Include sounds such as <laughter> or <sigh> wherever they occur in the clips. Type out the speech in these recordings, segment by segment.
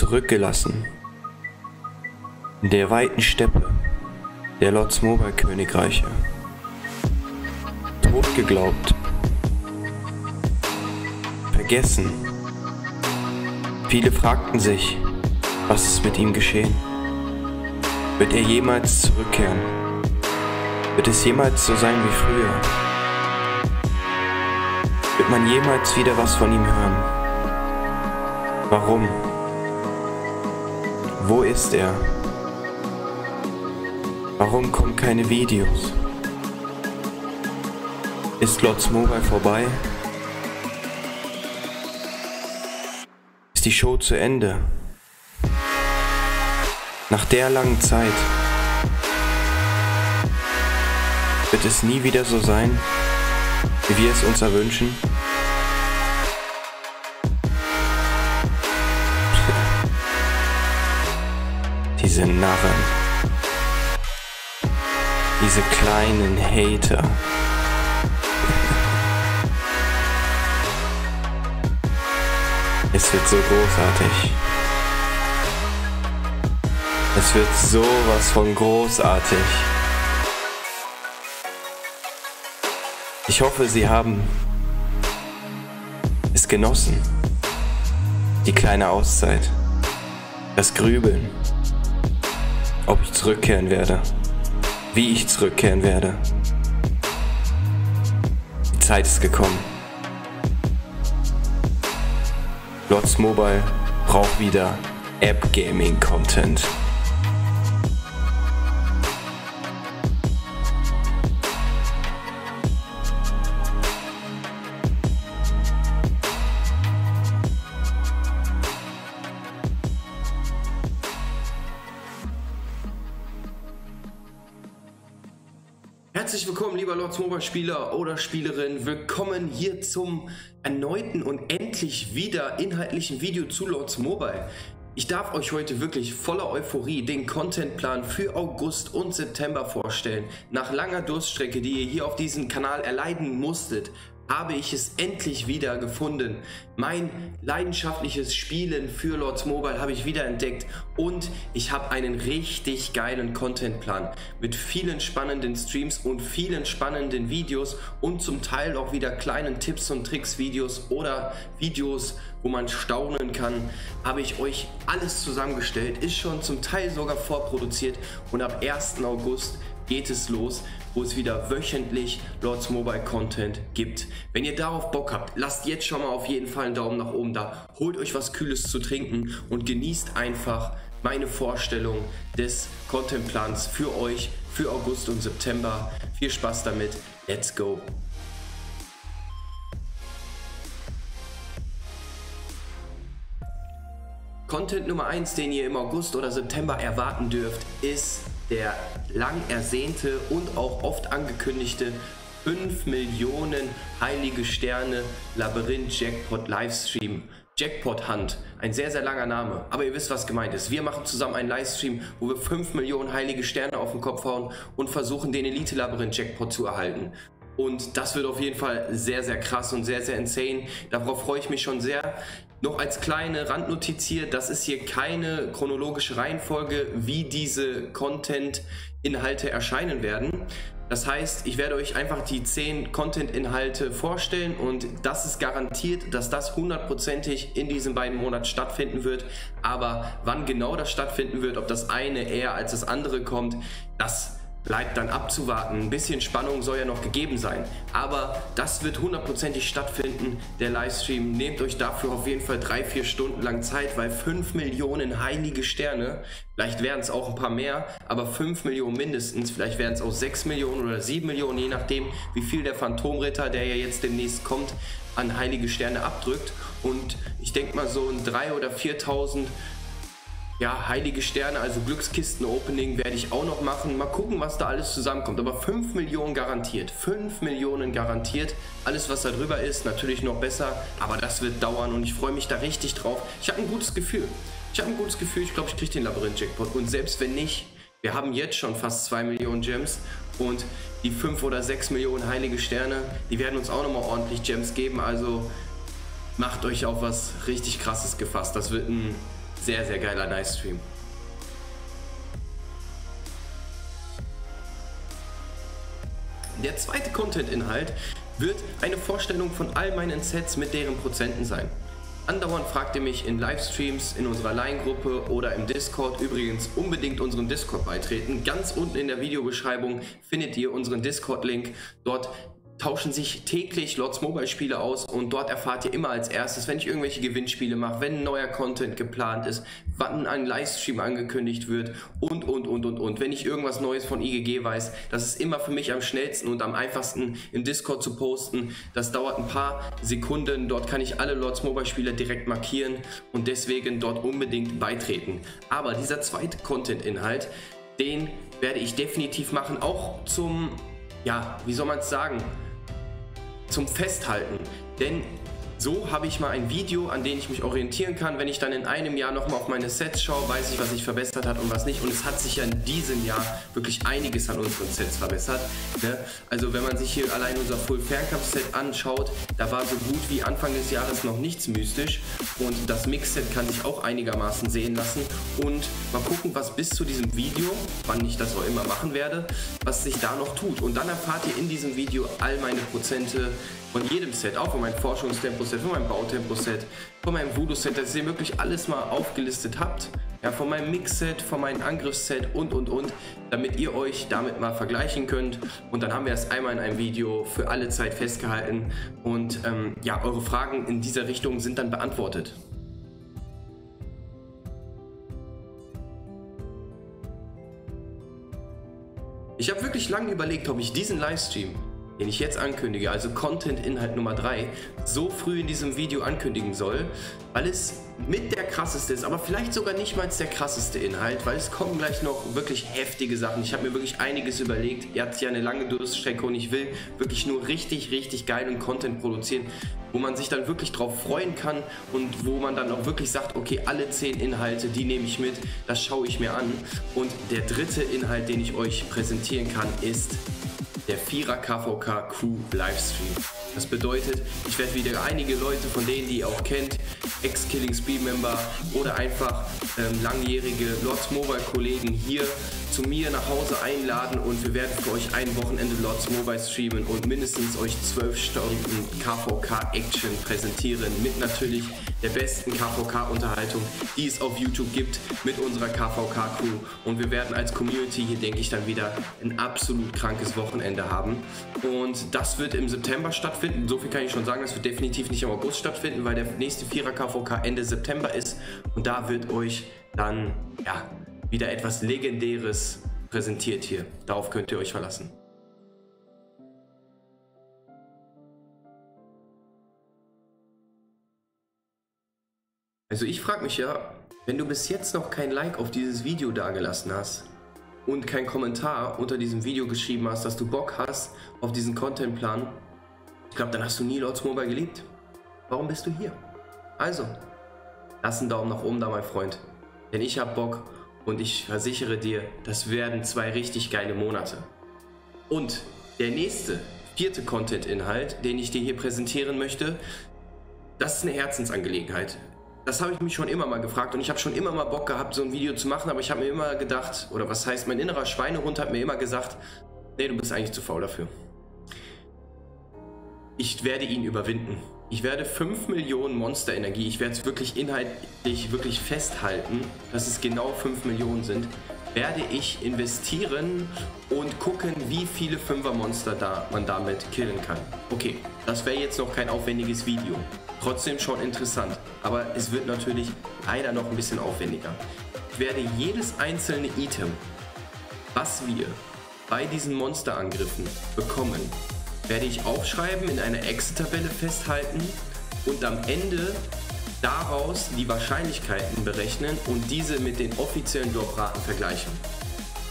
zurückgelassen. In der weiten Steppe der Lots Mobile Königreiche. Tot geglaubt. Vergessen. Viele fragten sich, was ist mit ihm geschehen? Wird er jemals zurückkehren? Wird es jemals so sein wie früher? Wird man jemals wieder was von ihm hören? Warum? Wo ist er? Warum kommen keine Videos? Ist Lots Mobile vorbei? Ist die Show zu Ende? Nach der langen Zeit wird es nie wieder so sein, wie wir es uns erwünschen? Diese Narren. Diese kleinen Hater. Es wird so großartig. Es wird sowas von großartig. Ich hoffe, Sie haben es genossen. Die kleine Auszeit. Das Grübeln. Ob ich zurückkehren werde. Wie ich zurückkehren werde. Die Zeit ist gekommen. Lots Mobile braucht wieder App Gaming Content. Herzlich willkommen, lieber Lords Mobile Spieler oder Spielerin. Willkommen hier zum erneuten und endlich wieder inhaltlichen Video zu Lords Mobile. Ich darf euch heute wirklich voller Euphorie den Contentplan für August und September vorstellen. Nach langer Durststrecke, die ihr hier auf diesem Kanal erleiden musstet, habe ich es endlich wieder gefunden. Mein leidenschaftliches Spielen für Lords Mobile habe ich wieder entdeckt und ich habe einen richtig geilen Contentplan mit vielen spannenden Streams und vielen spannenden Videos und zum Teil auch wieder kleinen Tipps und Tricks Videos oder Videos, wo man staunen kann, habe ich euch alles zusammengestellt, ist schon zum Teil sogar vorproduziert und ab 1. August geht es los, wo es wieder wöchentlich Lords Mobile Content gibt. Wenn ihr darauf Bock habt, lasst jetzt schon mal auf jeden Fall einen Daumen nach oben da, holt euch was Kühles zu trinken und genießt einfach meine Vorstellung des Contentplans für euch für August und September. Viel Spaß damit, let's go! Content Nummer 1, den ihr im August oder September erwarten dürft, ist der lang ersehnte und auch oft angekündigte 5 Millionen heilige Sterne Labyrinth Jackpot Livestream. Jackpot Hunt, ein sehr, sehr langer Name, aber ihr wisst, was gemeint ist. Wir machen zusammen einen Livestream, wo wir 5 Millionen heilige Sterne auf den Kopf hauen und versuchen, den Elite Labyrinth Jackpot zu erhalten. Und das wird auf jeden Fall sehr, sehr krass und sehr, sehr insane. Darauf freue ich mich schon sehr. Noch als kleine Randnotiz hier, das ist hier keine chronologische Reihenfolge, wie diese Content-Inhalte erscheinen werden. Das heißt, ich werde euch einfach die 10 Content-Inhalte vorstellen und das ist garantiert, dass das hundertprozentig in diesen beiden Monaten stattfinden wird. Aber wann genau das stattfinden wird, ob das eine eher als das andere kommt, das bleibt dann abzuwarten. Ein bisschen Spannung soll ja noch gegeben sein. Aber das wird hundertprozentig stattfinden, der Livestream. Nehmt euch dafür auf jeden Fall drei, vier Stunden lang Zeit, weil 5 Millionen heilige Sterne, vielleicht werden es auch ein paar mehr, aber 5 Millionen mindestens, vielleicht werden es auch 6 Millionen oder 7 Millionen, je nachdem, wie viel der Phantomritter, der ja jetzt demnächst kommt, an heilige Sterne abdrückt. Und ich denke mal so ein 3.000 oder 4.000 ja, heilige Sterne, also Glückskisten-Opening werde ich auch noch machen. Mal gucken, was da alles zusammenkommt. Aber 5 Millionen garantiert. 5 Millionen garantiert. Alles, was da drüber ist, natürlich noch besser. Aber das wird dauern und ich freue mich da richtig drauf. Ich habe ein gutes Gefühl. Ich habe ein gutes Gefühl. Ich glaube, ich kriege den Labyrinth-Jackpot. Und selbst wenn nicht, wir haben jetzt schon fast 2 Millionen Gems. Und die 5 oder 6 Millionen heilige Sterne, die werden uns auch nochmal ordentlich Gems geben. Also macht euch auf was richtig krasses gefasst. Das wird ein sehr, sehr geiler Nice-Stream. Der zweite Content-Inhalt wird eine Vorstellung von all meinen Sets mit deren Prozenten sein. Andauernd fragt ihr mich in Livestreams, in unserer Line-Gruppe oder im Discord. Übrigens unbedingt unserem Discord beitreten. Ganz unten in der Videobeschreibung findet ihr unseren Discord-Link. Dort tauschen sich täglich Lords Mobile Spiele aus und dort erfahrt ihr immer als erstes, wenn ich irgendwelche Gewinnspiele mache, wenn neuer Content geplant ist, wann ein Livestream angekündigt wird und, und, und, und, und. Wenn ich irgendwas Neues von IGG weiß, das ist immer für mich am schnellsten und am einfachsten im Discord zu posten. Das dauert ein paar Sekunden. Dort kann ich alle Lords Mobile Spiele direkt markieren und deswegen dort unbedingt beitreten. Aber dieser zweite Content-Inhalt, den werde ich definitiv machen, auch zum, ja, wie soll man es sagen, zum Festhalten. Denn so habe ich mal ein Video, an dem ich mich orientieren kann. Wenn ich dann in einem Jahr nochmal auf meine Sets schaue, weiß ich, was sich verbessert hat und was nicht. Und es hat sich ja in diesem Jahr wirklich einiges an unseren Sets verbessert. Ne? Also wenn man sich hier allein unser Full Fernkampf-Set anschaut, da war so gut wie Anfang des Jahres noch nichts mystisch. Und das Mix-Set kann sich auch einigermaßen sehen lassen. Und mal gucken, was bis zu diesem Video, wann ich das auch immer machen werde, was sich da noch tut. Und dann erfahrt ihr in diesem Video all meine Prozente, von jedem Set, auch von meinem Forschungstempo-Set, von meinem Bautempo-Set, von meinem Voodoo-Set, dass ihr wirklich alles mal aufgelistet habt. Ja, von meinem Mix-Set, von meinem Angriffsset und und und, damit ihr euch damit mal vergleichen könnt. Und dann haben wir es einmal in einem Video für alle Zeit festgehalten. Und ähm, ja, eure Fragen in dieser Richtung sind dann beantwortet. Ich habe wirklich lange überlegt, ob ich diesen Livestream den ich jetzt ankündige, also Content-Inhalt Nummer 3, so früh in diesem Video ankündigen soll, weil es mit der krasseste ist, aber vielleicht sogar nicht mal der krasseste Inhalt, weil es kommen gleich noch wirklich heftige Sachen. Ich habe mir wirklich einiges überlegt. Ihr habt ja eine lange Durststrecke und ich will wirklich nur richtig, richtig geilen Content produzieren, wo man sich dann wirklich drauf freuen kann und wo man dann auch wirklich sagt, okay, alle 10 Inhalte, die nehme ich mit, das schaue ich mir an. Und der dritte Inhalt, den ich euch präsentieren kann, ist der Vierer KVK Crew Livestream. Das bedeutet, ich werde wieder einige Leute von denen, die ihr auch kennt, Ex-Killing Speed Member oder einfach ähm, langjährige Lords Mobile Kollegen hier zu mir nach Hause einladen und wir werden für euch ein Wochenende Lords Mobile streamen und mindestens euch 12 Stunden KVK Action präsentieren mit natürlich der besten KVK Unterhaltung, die es auf YouTube gibt mit unserer KVK Crew und wir werden als Community hier denke ich dann wieder ein absolut krankes Wochenende haben und das wird im September stattfinden. So viel kann ich schon sagen, das wird definitiv nicht im August stattfinden, weil der nächste Vierer KVK Ende September ist und da wird euch dann ja wieder etwas Legendäres präsentiert hier. Darauf könnt ihr euch verlassen. Also ich frage mich ja, wenn du bis jetzt noch kein Like auf dieses Video dagelassen hast und kein Kommentar unter diesem Video geschrieben hast, dass du Bock hast auf diesen Contentplan, ich glaube, dann hast du nie Lords Mobile geliebt. Warum bist du hier? Also, lass einen Daumen nach oben da, mein Freund. Denn ich habe Bock und ich versichere dir, das werden zwei richtig geile Monate. Und der nächste, vierte Content-Inhalt, den ich dir hier präsentieren möchte, das ist eine Herzensangelegenheit. Das habe ich mich schon immer mal gefragt und ich habe schon immer mal Bock gehabt, so ein Video zu machen, aber ich habe mir immer gedacht, oder was heißt, mein innerer Schweinehund hat mir immer gesagt, nee, du bist eigentlich zu faul dafür. Ich werde ihn überwinden. Ich werde 5 Millionen Monster-Energie, ich werde es wirklich inhaltlich wirklich festhalten, dass es genau 5 Millionen sind, werde ich investieren und gucken, wie viele 5er Monster da man damit killen kann. Okay, das wäre jetzt noch kein aufwendiges Video. Trotzdem schon interessant, aber es wird natürlich leider noch ein bisschen aufwendiger. Ich werde jedes einzelne Item, was wir bei diesen Monsterangriffen bekommen, werde ich aufschreiben, in einer Excel-Tabelle festhalten und am Ende daraus die Wahrscheinlichkeiten berechnen und diese mit den offiziellen Dropraten vergleichen.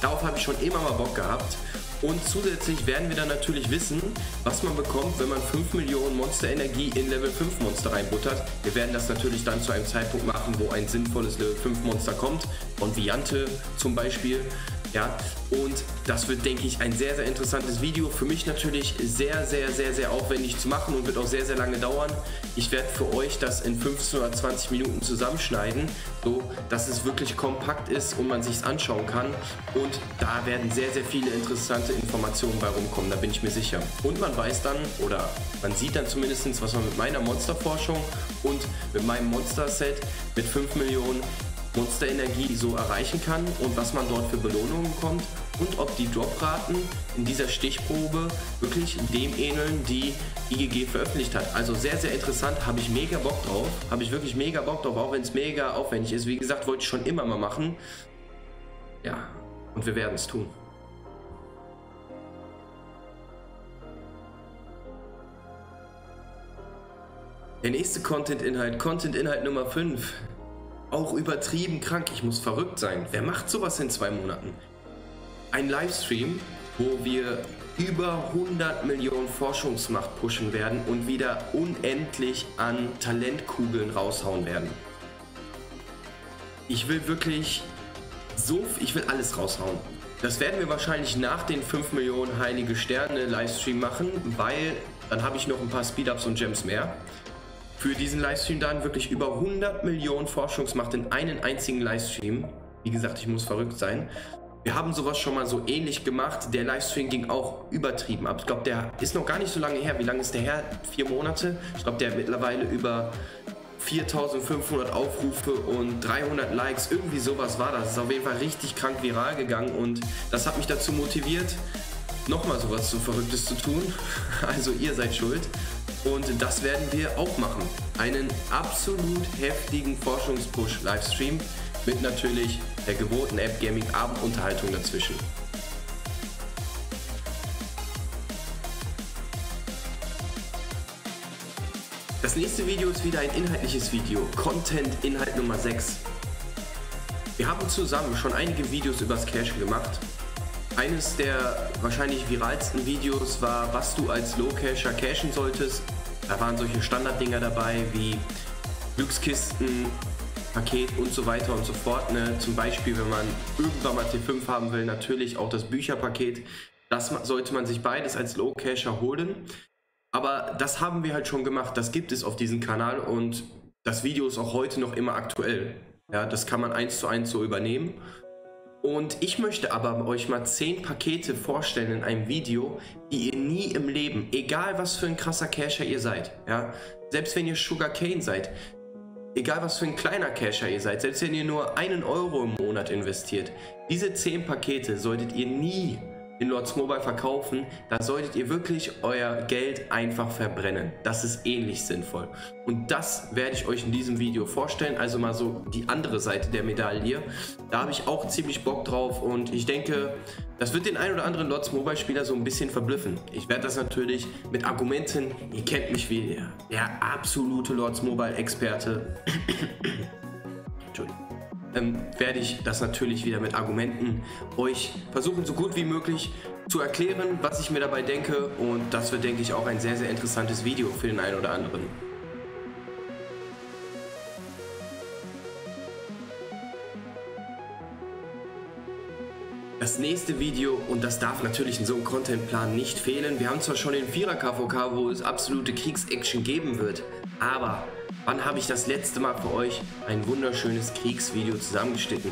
Darauf habe ich schon immer mal Bock gehabt und zusätzlich werden wir dann natürlich wissen, was man bekommt, wenn man 5 Millionen Monster Energie in Level 5 Monster reinbuttert. Wir werden das natürlich dann zu einem Zeitpunkt machen, wo ein sinnvolles Level 5 Monster kommt. Von Viante zum Beispiel. Ja, und das wird, denke ich, ein sehr, sehr interessantes Video. Für mich natürlich sehr, sehr, sehr, sehr aufwendig zu machen und wird auch sehr, sehr lange dauern. Ich werde für euch das in 15 oder 20 Minuten zusammenschneiden, so dass es wirklich kompakt ist und man sich es anschauen kann. Und da werden sehr, sehr viele interessante Informationen bei rumkommen, da bin ich mir sicher. Und man weiß dann, oder man sieht dann zumindest, was man mit meiner Monsterforschung und mit meinem Monster-Set mit 5 Millionen Monsterenergie so erreichen kann und was man dort für Belohnungen bekommt und ob die Dropraten in dieser Stichprobe wirklich dem ähneln, die IGG veröffentlicht hat. Also sehr, sehr interessant, habe ich mega Bock drauf, habe ich wirklich mega Bock drauf, auch wenn es mega aufwendig ist. Wie gesagt, wollte ich schon immer mal machen. Ja, und wir werden es tun. Der nächste Content-Inhalt, Content-Inhalt Nummer 5 auch übertrieben krank. Ich muss verrückt sein. Wer macht sowas in zwei Monaten? Ein Livestream, wo wir über 100 Millionen Forschungsmacht pushen werden und wieder unendlich an Talentkugeln raushauen werden. Ich will wirklich so, ich will alles raushauen. Das werden wir wahrscheinlich nach den 5 Millionen Heilige Sterne Livestream machen, weil dann habe ich noch ein paar Speedups und Gems mehr für diesen Livestream dann wirklich über 100 Millionen Forschungsmacht in einen einzigen Livestream. Wie gesagt, ich muss verrückt sein. Wir haben sowas schon mal so ähnlich gemacht. Der Livestream ging auch übertrieben ab. Ich glaube, der ist noch gar nicht so lange her. Wie lange ist der her? Vier Monate? Ich glaube, der hat mittlerweile über 4500 Aufrufe und 300 Likes. Irgendwie sowas war das. Ist auf jeden Fall richtig krank viral gegangen und das hat mich dazu motiviert, nochmal sowas so Verrücktes zu tun. <laughs> Also ihr seid schuld. Und das werden wir auch machen. Einen absolut heftigen Forschungspush-Livestream mit natürlich der gewohnten App Gaming Abendunterhaltung dazwischen. Das nächste Video ist wieder ein inhaltliches Video, Content Inhalt Nummer 6. Wir haben zusammen schon einige Videos übers Cache gemacht eines der wahrscheinlich viralsten Videos war, was du als Low-Cacher cachen solltest. Da waren solche Standarddinger dabei wie Glückskisten, Paket und so weiter und so fort. Ne? Zum Beispiel, wenn man irgendwann mal T5 haben will, natürlich auch das Bücherpaket. Das sollte man sich beides als Low-Cacher holen. Aber das haben wir halt schon gemacht. Das gibt es auf diesem Kanal und das Video ist auch heute noch immer aktuell. Ja, das kann man eins zu eins so übernehmen. Und ich möchte aber euch mal 10 Pakete vorstellen in einem Video, die ihr nie im Leben, egal was für ein krasser Cacher ihr seid, ja, selbst wenn ihr Sugarcane seid, egal was für ein kleiner Cacher ihr seid, selbst wenn ihr nur einen Euro im Monat investiert, diese 10 Pakete solltet ihr nie in Lords Mobile verkaufen, da solltet ihr wirklich euer Geld einfach verbrennen. Das ist ähnlich sinnvoll. Und das werde ich euch in diesem Video vorstellen. Also mal so die andere Seite der Medaille. Da habe ich auch ziemlich Bock drauf und ich denke, das wird den ein oder anderen Lords Mobile Spieler so ein bisschen verblüffen. Ich werde das natürlich mit Argumenten, ihr kennt mich wie der, der absolute Lords Mobile Experte. <coughs> Entschuldigung ähm, werde ich das natürlich wieder mit Argumenten euch versuchen, so gut wie möglich zu erklären, was ich mir dabei denke. Und das wird, denke ich, auch ein sehr, sehr interessantes Video für den einen oder anderen. Das nächste Video, und das darf natürlich in so einem Contentplan nicht fehlen. Wir haben zwar schon den 4er KVK, wo es absolute Kriegsaction geben wird, aber Wann habe ich das letzte Mal für euch ein wunderschönes Kriegsvideo zusammengeschnitten?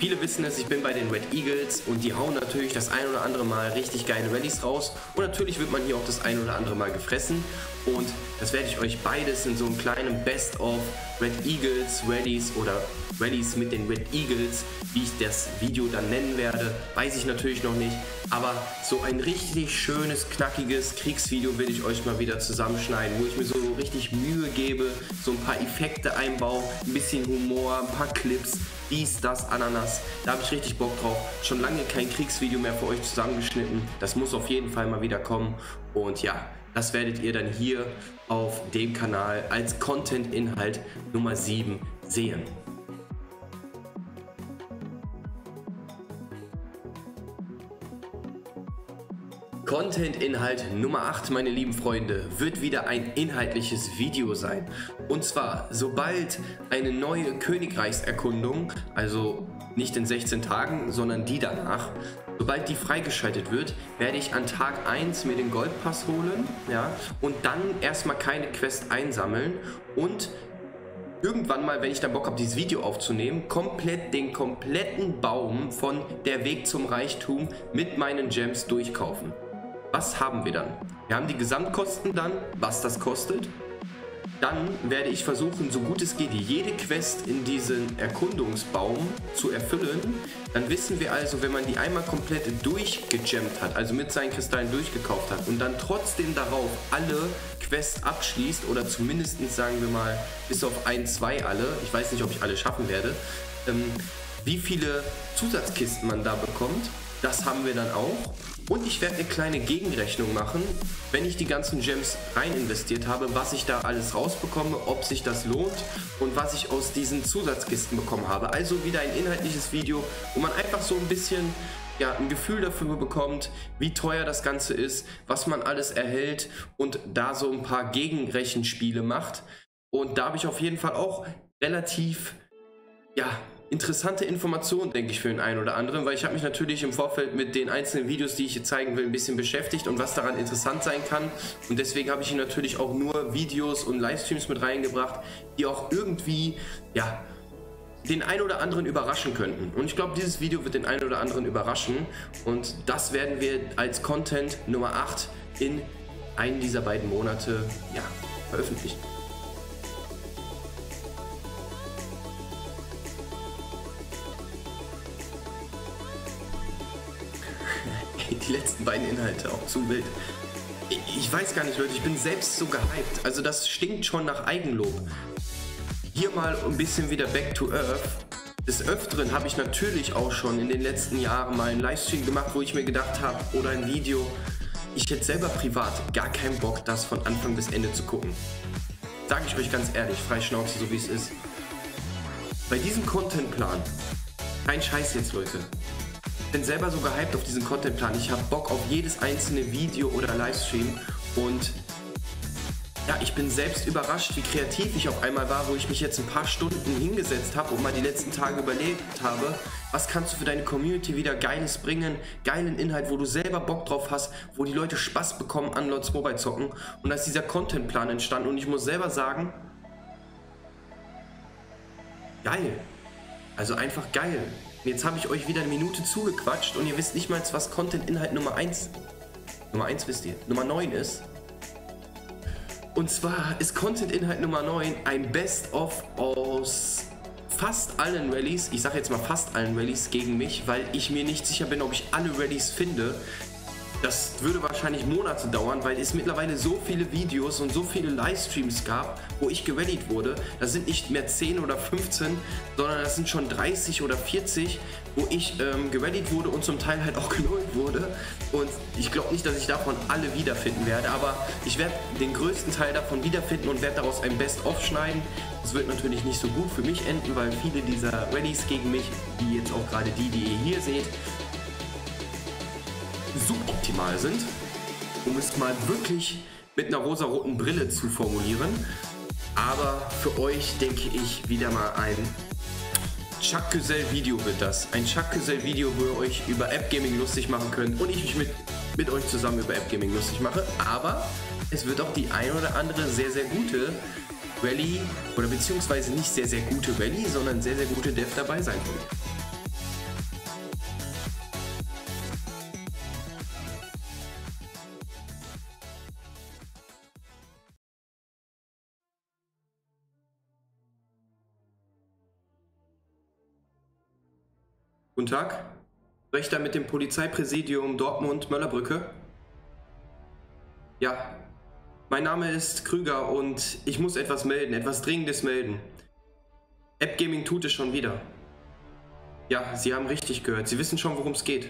Viele wissen es, ich bin bei den Red Eagles und die hauen natürlich das ein oder andere Mal richtig geile Rallyes raus. Und natürlich wird man hier auch das ein oder andere Mal gefressen. Und das werde ich euch beides in so einem kleinen Best of Red Eagles Rallies oder Rallies mit den Red Eagles, wie ich das Video dann nennen werde, weiß ich natürlich noch nicht. Aber so ein richtig schönes, knackiges Kriegsvideo will ich euch mal wieder zusammenschneiden, wo ich mir so richtig Mühe gebe, so ein paar Effekte einbaue, ein bisschen Humor, ein paar Clips, dies, das, Ananas. Da habe ich richtig Bock drauf. Schon lange kein Kriegsvideo mehr für euch zusammengeschnitten. Das muss auf jeden Fall mal wieder kommen. Und ja, das werdet ihr dann hier auf dem Kanal als Content-Inhalt Nummer 7 sehen. Content-Inhalt Nummer 8, meine lieben Freunde, wird wieder ein inhaltliches Video sein. Und zwar, sobald eine neue Königreichserkundung, also nicht in 16 Tagen, sondern die danach. Sobald die freigeschaltet wird, werde ich an Tag 1 mir den Goldpass holen ja, und dann erstmal keine Quest einsammeln und irgendwann mal, wenn ich dann Bock habe, dieses Video aufzunehmen, komplett den kompletten Baum von Der Weg zum Reichtum mit meinen Gems durchkaufen. Was haben wir dann? Wir haben die Gesamtkosten dann, was das kostet. Dann werde ich versuchen, so gut es geht, jede Quest in diesen Erkundungsbaum zu erfüllen. Dann wissen wir also, wenn man die einmal komplett durchgejammt hat, also mit seinen Kristallen durchgekauft hat und dann trotzdem darauf alle Quests abschließt oder zumindest sagen wir mal bis auf ein, zwei alle, ich weiß nicht, ob ich alle schaffen werde, ähm, wie viele Zusatzkisten man da bekommt, das haben wir dann auch. Und ich werde eine kleine Gegenrechnung machen, wenn ich die ganzen Gems rein investiert habe, was ich da alles rausbekomme, ob sich das lohnt und was ich aus diesen Zusatzkisten bekommen habe. Also wieder ein inhaltliches Video, wo man einfach so ein bisschen ja, ein Gefühl dafür bekommt, wie teuer das Ganze ist, was man alles erhält und da so ein paar Gegenrechenspiele macht. Und da habe ich auf jeden Fall auch relativ ja, interessante Informationen, denke ich, für den einen oder anderen, weil ich habe mich natürlich im Vorfeld mit den einzelnen Videos, die ich hier zeigen will, ein bisschen beschäftigt und was daran interessant sein kann. Und deswegen habe ich hier natürlich auch nur Videos und Livestreams mit reingebracht, die auch irgendwie, ja, den einen oder anderen überraschen könnten. Und ich glaube, dieses Video wird den einen oder anderen überraschen. Und das werden wir als Content Nummer 8 in einem dieser beiden Monate ja, veröffentlichen. Die letzten beiden Inhalte auch zu wild. Ich weiß gar nicht, Leute, ich bin selbst so gehypt. Also das stinkt schon nach Eigenlob. Hier mal ein bisschen wieder back to earth. Des Öfteren habe ich natürlich auch schon in den letzten Jahren mal einen Livestream gemacht, wo ich mir gedacht habe, oder ein Video, ich hätte selber privat gar keinen Bock, das von Anfang bis Ende zu gucken. Sage ich euch ganz ehrlich, frei Schnauze, so wie es ist. Bei diesem Contentplan, kein Scheiß jetzt, Leute, bin selber so gehypt auf diesen Contentplan. Ich habe Bock auf jedes einzelne Video oder Livestream und ja, ich bin selbst überrascht, wie kreativ ich auf einmal war, wo ich mich jetzt ein paar Stunden hingesetzt habe und mal die letzten Tage überlegt habe, was kannst du für deine Community wieder Geiles bringen, geilen Inhalt, wo du selber Bock drauf hast, wo die Leute Spaß bekommen an Lords Mobile zocken und da ist dieser Contentplan entstanden und ich muss selber sagen, geil. Also einfach geil. Jetzt habe ich euch wieder eine Minute zugequatscht und ihr wisst nicht mal, was Content-Inhalt Nummer 1, Nummer 1 wisst ihr, Nummer 9 ist. Und zwar ist Content-Inhalt Nummer 9 ein Best-of aus fast allen Rallyes, ich sage jetzt mal fast allen Rallyes gegen mich, weil ich mir nicht sicher bin, ob ich alle Rallyes finde. Das würde wahrscheinlich Monate dauern, weil es mittlerweile so viele Videos und so viele Livestreams gab, wo ich gerallied wurde. Das sind nicht mehr 10 oder 15, sondern das sind schon 30 oder 40, wo ich ähm, wurde und zum Teil halt auch <laughs> geholt wurde. Und ich glaube nicht, dass ich davon alle wiederfinden werde, aber ich werde den größten Teil davon wiederfinden und werde daraus ein Best-of schneiden. Das wird natürlich nicht so gut für mich enden, weil viele dieser Rallies gegen mich, wie jetzt auch gerade die, die ihr hier seht, suboptimal sind, um es mal wirklich mit einer rosaroten Brille zu formulieren. Aber für euch denke ich wieder mal ein Chuck Güzel Video wird das. Ein Chuck Güzel Video, wo ihr euch über App Gaming lustig machen könnt und ich mich mit, mit euch zusammen über App Gaming lustig mache. Aber es wird auch die ein oder andere sehr, sehr gute Rallye oder beziehungsweise nicht sehr, sehr gute Rallye, sondern sehr, sehr gute Dev dabei sein von Guten Tag. Da mit dem Polizeipräsidium Dortmund-Möllerbrücke? Ja. Mein Name ist Krüger und ich muss etwas melden, etwas Dringendes melden. App Gaming tut es schon wieder. Ja, Sie haben richtig gehört. Sie wissen schon, worum es geht.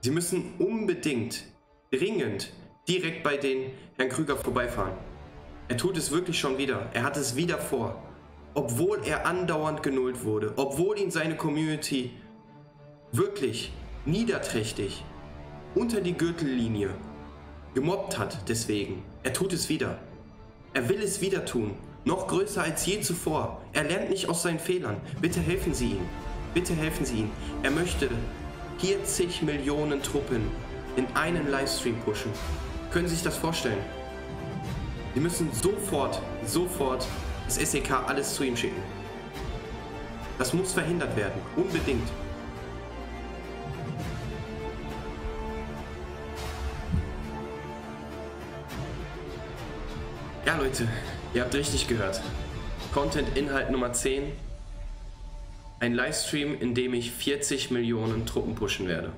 Sie müssen unbedingt, dringend, direkt bei den Herrn Krüger vorbeifahren. Er tut es wirklich schon wieder. Er hat es wieder vor. Obwohl er andauernd genullt wurde, obwohl ihn seine Community wirklich niederträchtig unter die Gürtellinie gemobbt hat deswegen. Er tut es wieder. Er will es wieder tun. Noch größer als je zuvor. Er lernt nicht aus seinen Fehlern. Bitte helfen Sie ihm. Bitte helfen Sie ihm. Er möchte 40 Millionen Truppen in einen Livestream pushen. Können Sie sich das vorstellen? Sie müssen sofort, sofort das SEK alles zu ihm schicken. Das muss verhindert werden. Unbedingt. Ja, Leute, ihr habt richtig gehört. Content-Inhalt Nummer 10. Ein Livestream, in dem ich 40 Millionen Truppen pushen werde.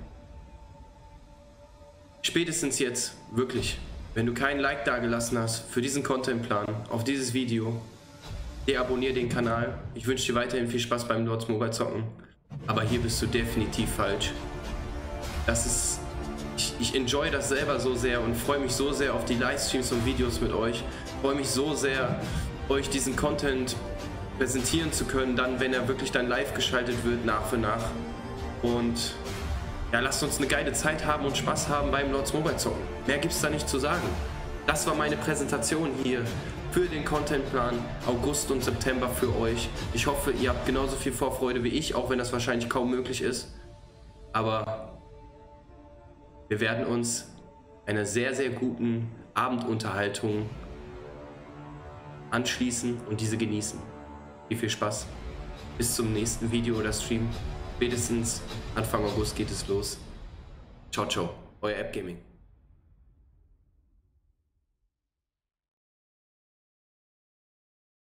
Spätestens jetzt, wirklich, wenn du keinen Like dagelassen hast für diesen Contentplan auf dieses Video, deabonnier den Kanal. Ich wünsche dir weiterhin viel Spaß beim Lords Mobile Zocken. Aber hier bist du definitiv falsch. Das ist ich, ich enjoy das selber so sehr und freue mich so sehr auf die Livestreams und Videos mit euch. Freue mich so sehr, euch diesen Content präsentieren zu können, dann, wenn er wirklich dann live geschaltet wird, nach für nach. Und ja, lasst uns eine geile Zeit haben und Spaß haben beim Lords Mobile Zocken. Mehr gibt es da nicht zu sagen. Das war meine Präsentation hier für den Contentplan August und September für euch. Ich hoffe, ihr habt genauso viel Vorfreude wie ich, auch wenn das wahrscheinlich kaum möglich ist. Aber wir werden uns einer sehr, sehr guten Abendunterhaltung anschließen und diese genießen. Viel, viel Spaß. Bis zum nächsten Video oder Stream. Spätestens Anfang August geht es los. Ciao, ciao. Euer App Gaming.